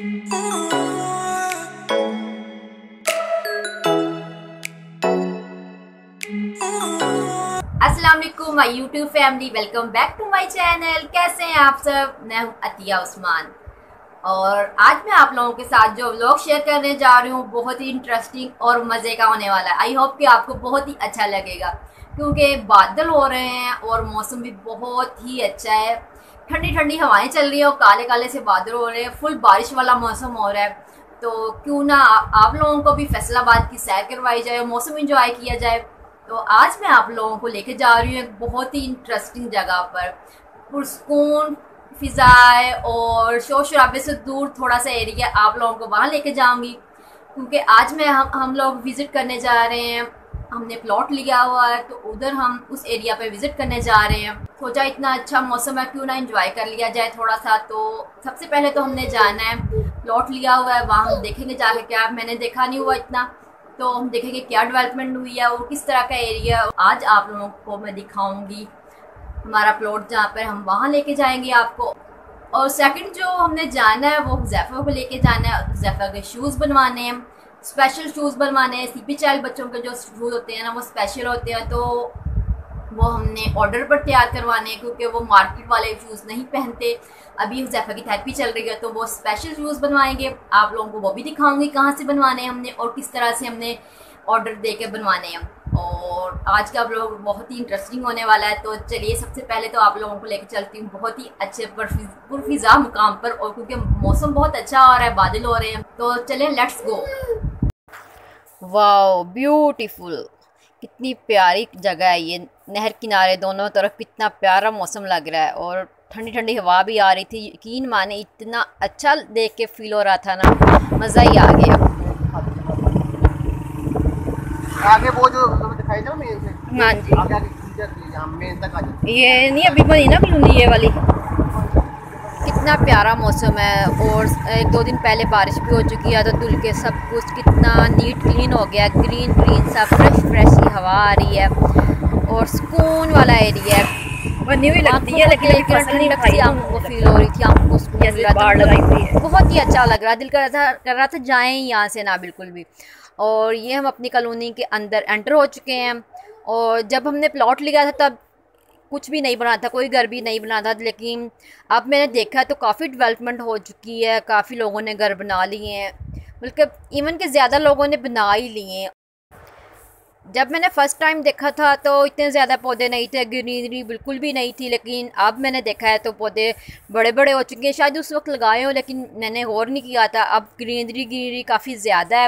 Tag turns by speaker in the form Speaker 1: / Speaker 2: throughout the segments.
Speaker 1: السلام علیکم my YouTube family welcome back to my channel کیسے ہیں آپ سب میں ہوں عطیہ عثمان اور آج میں آپ لوگوں کے ساتھ جو ولاگ شیئر کرنے جا رہی ہوں بہت ہی انٹرسٹنگ اور مزے کا ہونے والا ہے آئی ہوپ کہ آپ کو بہت ہی اچھا لگے گا کیونکہ بادل ہو رہے ہیں اور موسم بھی بہت ہی اچھا ہے ٹھنڈی ٹھنڈی ہوائیں چل رہی ہیں اور کالے کالے سے بادل ہو رہے ہیں فل بارش والا موسم ہو رہا ہے۔ تو کیوں نہ آپ لوگوں کو بھی فیصل آباد کی سیر کروائی جائے، موسم انجوائے کیا جائے۔ تو آج میں آپ لوگوں کو لے کے جا رہی ہوں ایک بہت ہی انٹرسٹنگ جگہ پر۔ پرسکون، فضائے اور شور شرابے سے دور تھوڑا سا ایریا آپ لوگوں کو وہاں لے کے جاؤں گی۔ کیونکہ آج میں ہم ہم لوگ وزٹ کرنے جا رہے ہیں۔ ہم نے پلاٹ لیا ہوا ہے تو ادھر ہم اس ایریا پہ وزٹ کرنے جا رہے ہیں۔ سوچا اتنا اچھا موسم ہے، کیوں نہ انجوائے کر لیا جائے تھوڑا سا۔ تو سب سے پہلے تو ہم نے جانا ہے۔ پلاٹ لیا ہوا ہے، وہاں ہم دیکھیں گے جا کے کیا۔ میں نے دیکھا نہیں ہوا اتنا۔ تو ہم دیکھیں گے کیا ڈیولپمنٹ ہوئی ہے، اور کس طرح کا ایریا آج آپ لوگوں کو میں دکھاؤں گی ہمارا پلاٹ، جہاں پر ہم وہاں لے کے جائیں گے آپ کو۔ اور سیکنڈ جو ہم نے جانا ہے، وہ حذیفہ کو لے کے جانا ہے۔ حذیفہ کے شوز بنوانے ہیں۔ اسپیشل شوز بنوانے ہیں سی پی چائلڈ بچوں کے جو شوز ہوتے ہیں نا، وہ اسپیشل ہوتے ہیں، تو وہ ہم نے آرڈر پر تیار کروانے ہیں کیونکہ وہ مارکیٹ والے شوز نہیں پہنتے۔ ابھی حذیفہ کی تھیراپی چل رہی ہے، تو وہ اسپیشل شوز بنوائیں گے۔ آپ لوگوں کو وہ بھی دکھاؤں گی کہاں سے بنوانے ہیں ہم نے اور کس طرح سے ہم نے آرڈر دے کے بنوانے ہیں۔ اور آج کا لوگ بہت ہی انٹرسٹنگ ہونے والا ہے، تو چلیے سب سے پہلے تو آپ لوگوں کو لے کے چلتی ہوں۔ بہت ہی اچھے پرفضا مقام پر اور کیونکہ موسم بہت اچھا ہو رہا ہے، بادل ہو رہے ہیں۔ تو چلیں لیٹس گو واو بیوٹیفل کتنی پیاری جگہ ہے یہ۔ نہر کنارے دونوں طرف کتنا پیارا موسم لگ رہا ہے اور ٹھنڈی ٹھنڈی ہوا بھی آ رہی تھی۔ یقین مانے اتنا اچھا دیکھ کے فیل ہو رہا تھا نا۔ مزہ ہی آ گیا۔ ہاں جی۔ یہ نہیں ابھی بنی نا کلونی یہ والی۔ کتنا پیارا موسم ہے اور ایک دو دن پہلے بارش بھی ہو چکی ہے تو دل کے سب کچھ کتنا نیٹ کلین ہو گیا گرین گرین سب فریش فریش ہی ہوا آ رہی ہے اور سکون والا ایریا ہے۔ بنی ہوئی لگتی ہے لیکن کو فیل ہو رہی تھی آپ کو بہت ہی اچھا لگ رہا دل کر رہا تھا کر رہا تھا جائیں یہاں سے نہ بالکل بھی۔ اور یہ ہم اپنی کالونی کے اندر انٹر ہو چکے ہیں۔ اور جب ہم نے پلاٹ لیا تھا تب کچھ بھی نہیں بنا تھا کوئی گھر بھی نہیں بنا تھا لیکن اب میں نے دیکھا تو کافی ڈیولپمنٹ ہو چکی ہے، کافی لوگوں نے گھر بنا لیے ہیں، بلکہ ایون کہ زیادہ لوگوں نے بنا ہی لیے ہیں۔ جب میں نے فرسٹ ٹائم دیکھا تھا تو اتنے زیادہ پودے نہیں تھے گرینری بالکل بھی نہیں تھی، لیکن اب میں نے دیکھا ہے تو پودے بڑے بڑے ہو چکے ہیں۔ شاید اس وقت لگائے ہوں، لیکن میں نے غور نہیں کیا تھا۔ اب گرینری گرینری کافی زیادہ ہے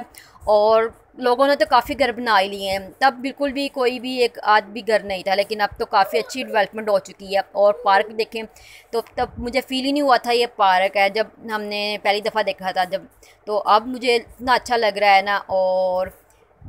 Speaker 1: اور لوگوں نے تو کافی گھر بنا ہی لیے ہیں۔ تب بالکل بھی کوئی بھی ایک آدھ بھی گھر نہیں تھا، لیکن اب تو کافی اچھی ڈیولپمنٹ ہو چکی ہے۔ اور پارک دیکھیں تو تب مجھے فیل ہی نہیں ہوا تھا یہ پارک ہے۔ جب ہم نے پہلی دفعہ دیکھا تھا جب، تو اب مجھے اتنا اچھا لگ رہا ہے نا۔ اور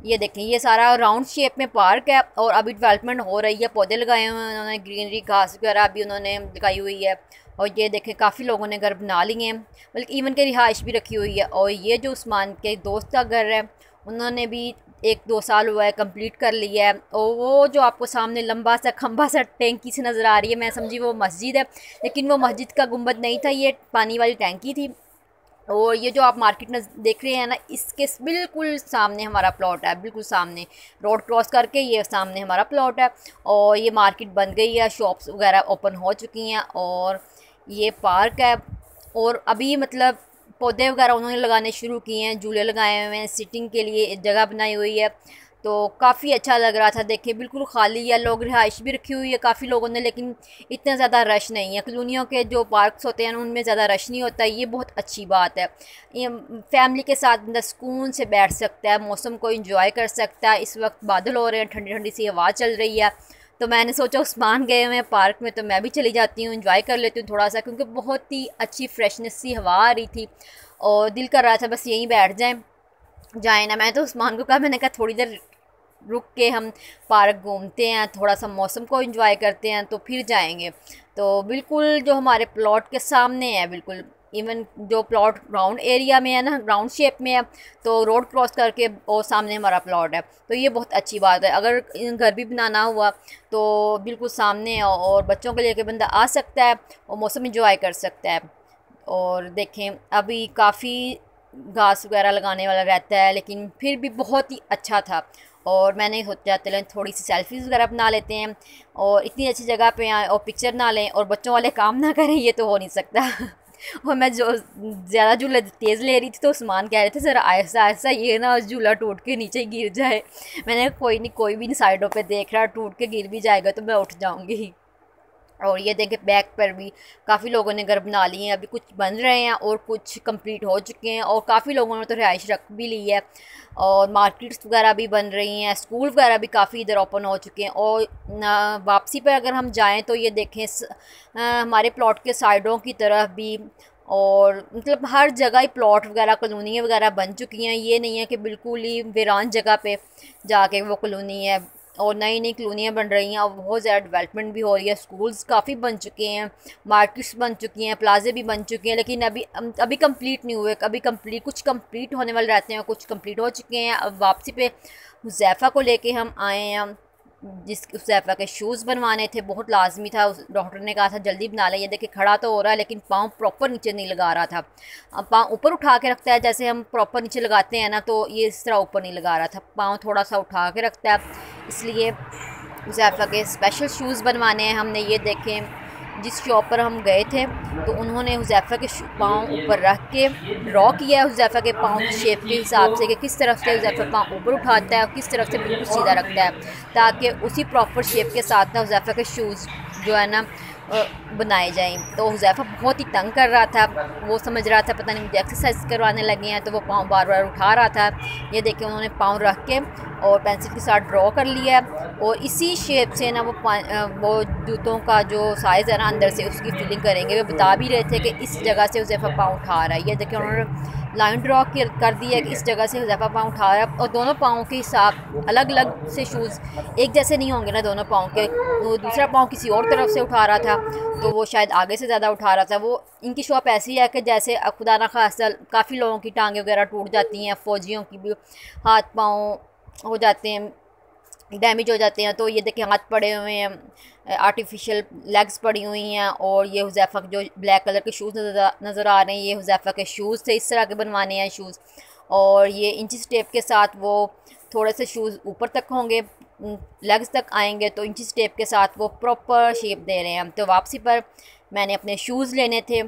Speaker 1: یہ دیکھیں، یہ سارا راؤنڈ شیپ میں پارک ہے اور ابھی ڈیولپمنٹ ہو رہی ہے۔ پودے لگائے ہوئے ہیں انہوں نے گرینری گھاس وغیرہ بھی انہوں نے لگائی ہوئی ہے۔ اور یہ دیکھیں، کافی لوگوں نے گھر بنا لیے ہیں۔ بلکہ ایون کے رہائش بھی رکھی ہوئی ہے۔ اور یہ جو عثمان کے دوست کا گھر ہے انہوں نے بھی ایک دو سال ہوا ہے، کمپلیٹ کر لیا ہے۔ اور وہ جو آپ کو سامنے لمبا سا، کھمبا سا ٹینکی سے نظر آ رہی ہے، میں سمجھی وہ مسجد ہے۔ لیکن وہ مسجد کا گنبد نہیں تھا، یہ پانی والی ٹینکی تھی۔ اور یہ جو آپ مارکیٹ میں دیکھ رہے ہیں نا، اس کے بالکل سامنے ہمارا پلاٹ ہے، بالکل سامنے۔ روڈ کراس کر کے یہ سامنے ہمارا پلاٹ ہے۔ اور یہ مارکیٹ بن گئی ہے، شاپس وغیرہ اوپن ہو چکی ہیں۔ اور یہ پارک ہے۔ اور ابھی مطلب پودے وغیرہ انہوں نے لگانے شروع کیے ہیں، جھولے لگائے ہوئے ہیں، سٹنگ کے لیے جگہ بنائی ہوئی ہے۔ تو کافی اچھا لگ رہا تھا دیکھیں بالکل خالی ہے، لوگ رہائش بھی رکھی ہوئی ہے کافی لوگوں نے، لیکن اتنا زیادہ رش نہیں ہے۔ کلونیوں کے جو پارکس ہوتے ہیں ان میں زیادہ رش نہیں ہوتا، یہ بہت اچھی بات ہے۔ یہ فیملی کے ساتھ بندہ سکون سے بیٹھ سکتا ہے، موسم کو انجوائے کر سکتا ہے۔ اس وقت بادل ہو رہے ہیں، ٹھنڈی ٹھنڈی سی ہوا چل رہی ہے۔ تو میں نے سوچا عثمان گئے ہوئے ہیں پارک میں تو میں بھی چلی جاتی ہوں انجوائے کر لیتی ہوں تھوڑا سا، کیونکہ بہت ہی اچھی فریشنس سی ہوا آ رہی تھی اور دل کر رہا تھا بس یہیں بیٹھ جائیں۔ جائیں نا، میں تو عثمان کو کہا، میں نے کہا تھوڑی دیر رک کے ہم پارک گھومتے ہیں، تھوڑا سا موسم کو انجوائے کرتے ہیں تو پھر جائیں گے۔ تو بالکل جو ہمارے پلاٹ کے سامنے ہے، بالکل ایون جو پلاٹ راؤنڈ ایریا میں ہے نا راؤنڈ شیپ میں ہے، تو روڈ کراس کر کے اور سامنے ہمارا پلاٹ ہے۔ تو یہ بہت اچھی بات ہے۔ اگر گھر بھی بنانا ہوا تو بالکل سامنے اور بچوں کو لے کے بندہ آ سکتا ہے اور موسم انجوائے کر سکتا ہے۔ اور دیکھیں، ابھی کافی گھاس وغیرہ لگانے والا رہتا ہے، لیکن پھر بھی بہت ہی اچھا تھا۔ اور میں نے سوچا چلیں تھوڑی سی سیلفیز وغیرہ بنا لیتے ہیں اور اتنی اچھی جگہ پہ آئیں اور پکچر نہ لیں اور بچوں والے کام نہ کریں، یہ تو ہو نہیں سکتا۔ اور میں جو زیادہ جھولا تیز لے رہی تھی تو عثمان کہہ رہے تھے، ذرا آہستہ آہستہ یہ نا جھولا ٹوٹ کے نیچے گر جائے۔ میں نے کوئی نہیں، کوئی بھی نہیں، سائڈوں پہ دیکھ رہا، ٹوٹ کے گر بھی جائے گا تو میں اٹھ جاؤں گی۔ اور یہ دیکھیں بیک پر بھی کافی لوگوں نے گھر بنا لی ہیں، ابھی کچھ بن رہے ہیں اور کچھ کمپلیٹ ہو چکے ہیں اور کافی لوگوں نے تو رہائش رکھ بھی لی ہے۔ اور مارکیٹس وغیرہ بھی بن رہی ہیں اسکول وغیرہ بھی کافی ادھر اوپن ہو چکے ہیں۔ اور واپسی پہ اگر ہم جائیں تو یہ دیکھیں ہمارے پلاٹ کے سائڈوں کی طرف بھی اور مطلب ہر جگہ ہی پلاٹ وغیرہ کلونیاں وغیرہ بن چکی ہیں۔ یہ نہیں ہے کہ بالکل ہی ویران جگہ پہ جا کے وہ کلونی ہے۔ اور نئی نئی کلونیاں بن رہی ہیں اور بہت زیادہ ڈیولپمنٹ بھی ہو رہی ہے۔ سکولز کافی بن چکے ہیں مارکیٹس بن چکی ہیں پلازے بھی بن چکے ہیں، لیکن ابھی ابھی کمپلیٹ نہیں ہوئے۔ ابھی کمپلیٹ کچھ کمپلیٹ ہونے والے رہتے ہیں کچھ کمپلیٹ ہو چکے ہیں۔ اب واپسی پہ حذیفہ کو لے کے ہم آئے ہیں۔ جس حذیفہ کے شوز بنوانے تھے، بہت لازمی تھا۔ اس ڈاکٹر نے کہا تھا، جلدی بنا لیں۔ یہ دیکھیں، کھڑا تو ہو رہا ہے، لیکن پاؤں پراپر نیچے نہیں لگا رہا تھا۔ پاؤں اوپر اٹھا کے رکھتا ہے، جیسے ہم پراپر نیچے لگاتے ہیں نا، تو یہ اس طرح اوپر نہیں لگا رہا تھا۔ پاؤں تھوڑا سا اٹھا کے رکھتا ہے۔ اس لیے حذیفہ کے اسپیشل شوز بنوانے ہیں۔ ہم نے یہ دیکھیں، جس شاپ پر ہم گئے تھے تو انہوں نے حذیفہ کے پاؤں اوپر رکھ کے ڈرا کیا ہے حذیفہ کے پاؤں کی شیپ کے حساب سے کہ کس طرف سے حذیفہ پاؤں اوپر اٹھاتا ہے اور کس طرف سے بالکل سیدھا رکھتا ہے، تاکہ اسی پراپر شیپ کے ساتھ نا حذیفہ کے شوز جو ہے نا بنائے جائیں۔ تو حذیفہ بہت ہی تنگ کر رہا تھا۔ وہ سمجھ رہا تھا، پتہ نہیں مجھے ایکسرسائز کروانے لگے ہیں۔ تو وہ پاؤں بار بار اٹھا رہا تھا۔ یہ دیکھیں، انہوں نے پاؤں رکھ کے اور پینسل کے ساتھ ڈرا کر لیا۔ اور اسی شیپ سے نا وہ وہ جوتوں کا جو سائز ہے نا، اندر سے اس کی فیلنگ کریں گے۔ وہ بتا بھی رہے تھے کہ اس جگہ سے حذیفہ پاؤں اٹھا رہا ہے۔ یہ دیکھیں، انہوں نے لائن ڈرا کر دی ہے کہ اس جگہ سے حذیفہ پاؤں اٹھا رہا ہے اور دونوں پاؤں کے حساب الگ الگ سے شوز ایک جیسے نہیں ہوں گے نا دونوں پاؤں کے وہ دوسرا پاؤں کسی اور طرف سے اٹھا رہا تھا تو وہ شاید آگے سے زیادہ اٹھا رہا تھا وہ ان کی شاپ ایسی ہے کہ جیسے خدا نہ خاص کافی لوگوں کی ٹانگیں وغیرہ ٹوٹ جاتی ہیں فوجیوں کی بھی ہاتھ پاؤں ہو جاتے ہیں ڈیمیج ہو جاتے ہیں، تو یہ دیکھیں ہاتھ پڑے ہوئے ہیں آرٹیفیشل لیگز پڑی ہوئی ہیں اور یہ حذیفہ جو بلیک کلر کے شوز نظر آ رہے ہیں، یہ حذیفہ کے شوز تھے، اس طرح کے بنوانے ہیں شوز اور یہ انچی سٹیپ کے ساتھ وہ تھوڑے سے شوز اوپر تک ہوں گے لیگز تک آئیں گے، تو انچی سٹیپ کے ساتھ وہ پراپر شیپ دے رہے ہیں۔ تو واپسی پر میں نے اپنے شوز لینے تھے۔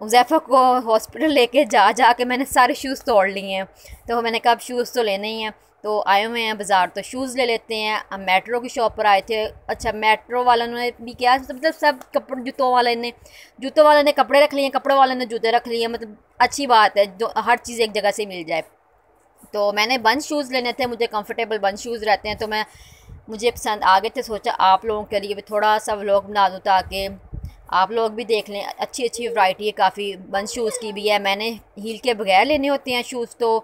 Speaker 1: حذیفہ کو ہاسپٹل لے کے جا جا کے میں نے سارے شوز توڑ لیے ہیں۔ تو میں نے کہا اب شوز تو لینے ہی ہیں۔ تو آئے ہوئے ہیں بازار تو شوز لے لیتے ہیں۔ ہم میٹرو کی شاپ پر آئے تھے۔ اچھا میٹرو والوں نے بھی کیا۔ مطلب سب کپڑے، جوتوں والے نے، جوتوں والے نے کپڑے رکھ لیے، کپڑے والے نے جوتے رکھ لیے۔ مطلب اچھی بات ہے۔ جو ہر چیز ایک جگہ سے مل جائے۔ تو میں نے بند شوز لینے تھے۔ مجھے کمفرٹیبل بند شوز رہتے ہیں۔ تو میں، مجھے پسند آگے تھے۔ سوچا آپ لوگوں کے لیے بھی تھوڑا سا ولاگ بنا دوں تاکہ آپ لوگ بھی دیکھ لیں۔ اچھی اچھی ورائٹی ہے۔ کافی بند شوز کی بھی ہے۔ میں نے ہیل کے بغیر لینے ہوتے ہیں شوز تو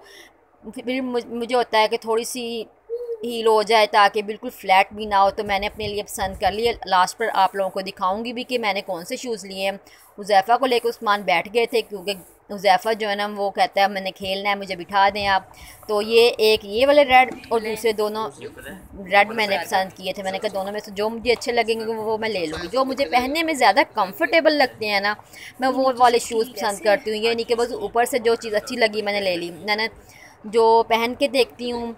Speaker 1: پھر مجھے ہوتا ہے کہ تھوڑی سی ہیل ہو جائے تاکہ بالکل فلیٹ بھی نہ ہو، تو میں نے اپنے لیے پسند کر لی۔ لاسٹ پر آپ لوگوں کو دکھاؤں گی بھی کہ میں نے کون سے شوز لیے ہیں۔ حذیفہ کو لے کے عثمان بیٹھ گئے تھے کیونکہ حذیفہ جو ہے نا وہ کہتا ہے میں نے کھیلنا ہے، مجھے بٹھا دیں آپ۔ تو یہ ایک یہ والے ریڈ اور دوسرے دونوں ریڈ میں نے پسند کیے تھے۔ میں نے کہا دونوں میں سے جو مجھے اچھے لگیں گے وہ میں لے لوں گی۔ جو مجھے پہننے میں زیادہ کمفرٹیبل لگتے ہیں نا، میں وہ والے شوز پسند کرتی ہوں۔ یہ نہیں کہ بس اوپر سے جو چیز اچھی لگی میں نے لے لی۔ میں نے جو پہن کے دیکھتی ہوں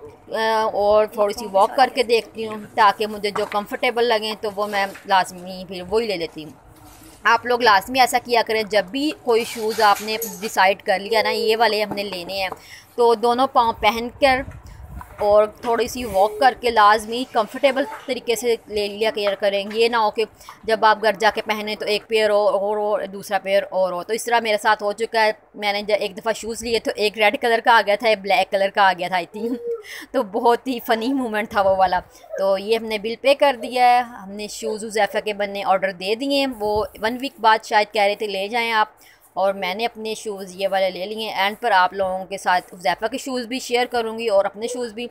Speaker 1: اور تھوڑی سی واک کر کے دیکھتی ہوں تاکہ مجھے جو کمفرٹیبل لگیں تو وہ میں لازمی پھر وہی لے لیتی ہوں۔ آپ لوگ لازمی ایسا کیا کریں، جب بھی کوئی شوز آپ نے ڈیسائیڈ کر لیا نا، یہ والے ہم نے لینے ہیں، تو دونوں پاؤں پہن کر اور تھوڑی سی واک کر کے لازمی کمفرٹیبل طریقے سے لے لیا کیئر کریں۔ یہ نہ ہو کہ جب آپ گھر جا کے پہنے تو ایک پیئر اور ہو دوسرا پیئر اور ہو۔ تو اس طرح میرے ساتھ ہو چکا ہے۔ میں نے جب ایک دفعہ شوز لیے تو ایک ریڈ کلر کا آ گیا تھا، ایک بلیک کلر کا آ گیا تھا آئی تھنک تو بہت ہی فنی مومنٹ تھا وہ والا۔ تو یہ ہم نے بل پے کر دیا ہے۔ ہم نے شوز وزیفہ کے بننے آرڈر دے دیے۔ ہیں وہ ون ویک بعد شاید کہہ رہے تھے، لے جائیں آپ۔ اور میں نے اپنے شوز یہ والے لے لیے ہیں. اینڈ پر آپ لوگوں کے ساتھ زیفہ کے شوز بھی شیئر کروں گی اور اپنے شوز بھی.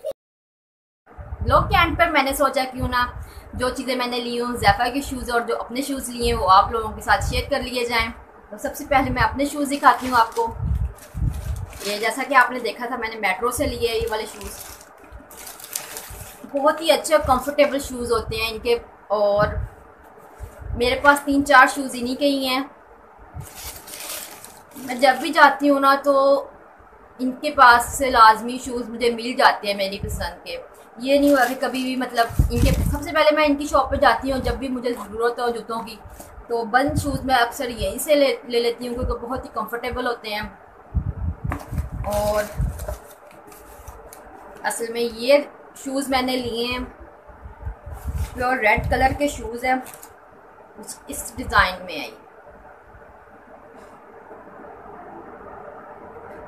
Speaker 1: لوگ کے اینڈ پر میں نے سوچا کیوں نہ جو چیزیں میں نے لی ہوں زیفہ کے شوز اور جو اپنے شوز لیے ہیں، وہ آپ لوگوں کے ساتھ شیئر کر لیے جائیں. تو سب سے پہلے میں اپنے شوز دکھاتی ہوں آپ کو. یہ جیسا کہ آپ نے دیکھا تھا، میں نے میٹرو سے لیے یہ والے شوز بہت ہی اچھے اور کمفرٹیبل شوز ہوتے ہیں ان کے. اور میرے پاس تین چار شوز انہیں کے ہی ہیں. میں جب بھی جاتی ہوں نا تو ان کے پاس سے لازمی شوز مجھے مل جاتے ہیں میری پسند کے۔ یہ نہیں ہوا کہ کبھی بھی مطلب ان کے سب سے پہلے میں ان کی شاپ پہ جاتی ہوں جب بھی مجھے ضرورت ہو جوتوں کی۔ تو بند شوز میں اکثر یہیں سے لے لے لیتی ہوں کیونکہ بہت ہی کمفرٹیبل ہوتے ہیں۔ اور اصل میں یہ شوز میں نے لیے ہیں۔ پیور ریڈ کلر کے شوز ہیں۔ اس ڈیزائن میں آئی۔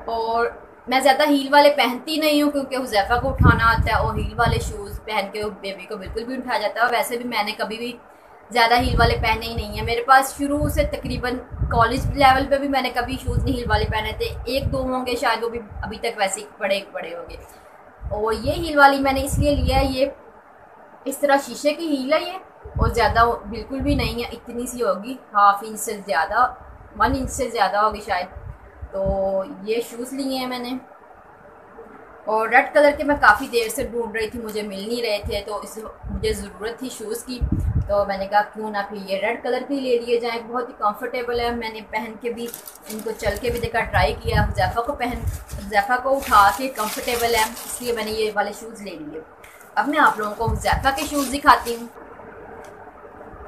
Speaker 1: اور میں زیادہ ہیل والے پہنتی نہیں ہوں کیونکہ حذیفہ کو اٹھانا آتا ہے اور ہیل والے شوز پہن کے بیبی کو بالکل بھی اٹھایا جاتا ہے اور ویسے بھی میں نے کبھی بھی زیادہ ہیل والے پہنے ہی نہیں ہیں۔ میرے پاس شروع سے تقریباً کالج لیول پہ بھی میں نے کبھی شوز نہیں ہیل والے پہنے تھے۔ ایک دو ہوں گے شاید وہ بھی ابھی تک ویسے بڑے بڑے ہوں گے۔ اور یہ ہیل والی میں نے اس لیے لیا ہے، یہ اس طرح شیشے کی ہیل ہے یہ اور زیادہ بالکل بھی نہیں ہے، اتنی سی ہوگی ہاف انچ سے زیادہ ون انچ سے زیادہ ہوگی شاید۔ تو یہ شوز لیے ہیں میں نے۔ اور ریڈ کلر کے میں کافی دیر سے ڈھونڈ رہی تھی، مجھے مل نہیں رہے تھے، تو اس مجھے ضرورت تھی شوز کی۔ تو میں نے کہا، کیوں نہ پھر یہ ریڈ کلر کی لے لیے جائیں۔ بہت ہی کمفرٹیبل ہے۔ میں نے پہن کے بھی، ان کو چل کے بھی دیکھا ٹرائی کیا۔ حذیفہ کو پہن، حذیفہ کو اٹھا کے کمفرٹیبل ہے، اس لیے میں نے یہ والے شوز لے لیے۔ اب میں آپ لوگوں کو حذیفہ کے شوز دکھاتی ہوں۔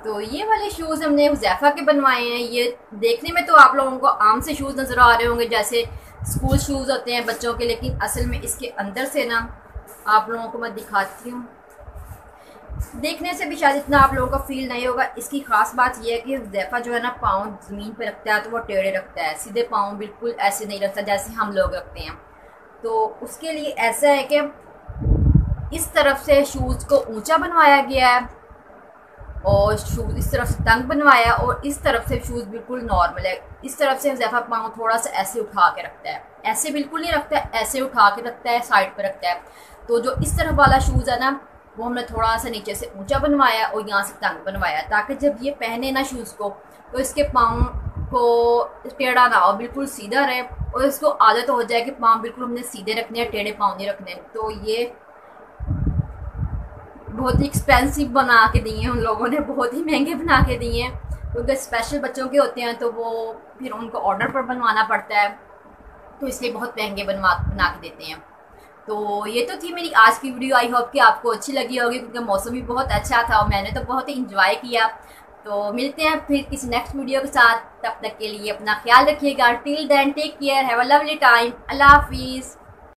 Speaker 1: تو یہ والے شوز ہم نے حذیفہ کے بنوائے ہیں۔ یہ دیکھنے میں تو آپ لوگوں کو عام سے شوز نظر آ رہے ہوں گے جیسے اسکول شوز ہوتے ہیں بچوں کے، لیکن اصل میں اس کے اندر سے نا آپ لوگوں کو میں دکھاتی ہوں۔ دیکھنے سے بھی شاید اتنا آپ لوگوں کا فیل نہیں ہوگا۔ اس کی خاص بات یہ ہے کہ حذیفہ جو ہے نا پاؤں زمین پہ رکھتا ہے تو وہ ٹیڑھے رکھتا ہے۔ سیدھے پاؤں بالکل ایسے نہیں رکھتا جیسے ہم لوگ رکھتے ہیں۔ تو اس کے لیے ایسا ہے کہ اس طرف سے شوز کو اونچا بنوایا گیا ہے۔ اور شوز اس طرف سے تنگ بنوایا اور اس طرف سے شوز بالکل نارمل ہے۔ اس طرف سے حذیفہ پاؤں تھوڑا سا ایسے اٹھا کے رکھتا ہے۔ ایسے بالکل نہیں رکھتا ہے ایسے اٹھا کے رکھتا ہے سائڈ پہ رکھتا ہے۔ تو جو اس طرف والا شوز ہے نا، وہ ہم نے تھوڑا سا نیچے سے اونچا بنوایا اور یہاں سے تنگ بنوایا تاکہ جب یہ پہنے نا شوز کو، تو اس کے پاؤں کو ٹیڑھا نہ ہو، بالکل سیدھا رہے۔ اور اس کو عادت ہو جائے کہ پاؤں بالکل ہم نے سیدھے رکھنے ہیں، ٹیڑھے پاؤں نہیں رکھنے۔ تو یہ بہت ہی ایکسپینسو بنا کے دیے ہیں ان لوگوں نے، بہت ہی مہنگے بنا کے دیے ہیں۔ کیونکہ اسپیشل بچوں کے ہوتے ہیں تو وہ پھر ان کو آڈر پر بنوانا پڑتا ہے۔ تو اس لیے بہت مہنگے بنوا، بنا کے دیتے ہیں۔ تو یہ تو تھی میری آج کی ویڈیو آئی ہوپ کہ آپ کو اچھی لگی ہوگی، کیونکہ موسم بھی بہت اچھا تھا اور میں نے تو بہت ہی انجوائے کیا۔ تو ملتے ہیں پھر کسی نیکسٹ ویڈیو کے ساتھ۔ تب تک کے لیے اپنا خیال رکھیے گا۔ Till then take care have a lovely time اللہ حافظ۔